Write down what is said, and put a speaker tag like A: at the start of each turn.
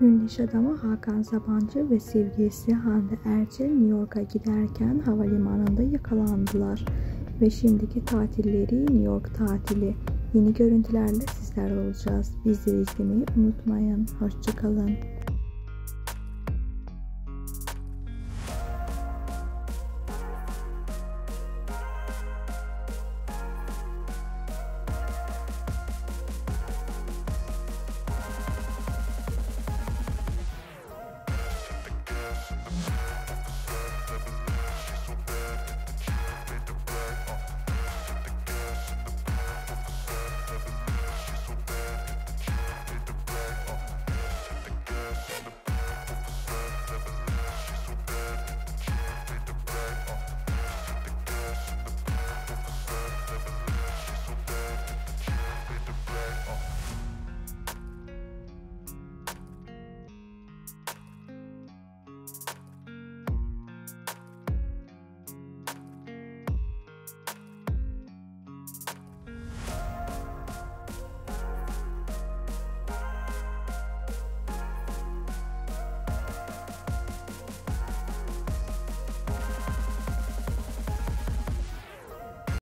A: Ünlü iş adamı Hakan Sabancı ve sevgilisi Hande Erçel New York'a giderken havalimanında yakalandılar. Ve şimdiki tatilleri New York tatili. Yeni görüntülerle sizlerle olacağız. Bizleri izlemeyi unutmayın. Hoşçakalın.